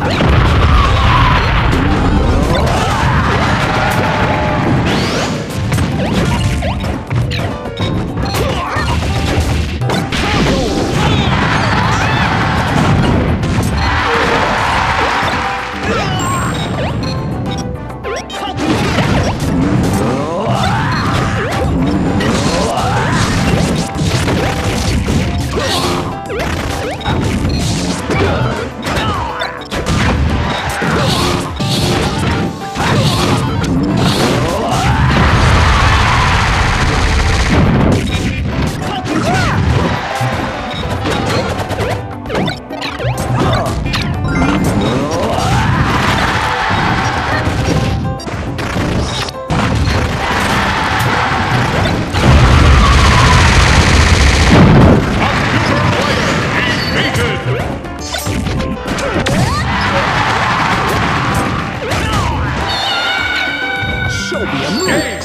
Ah! 别目。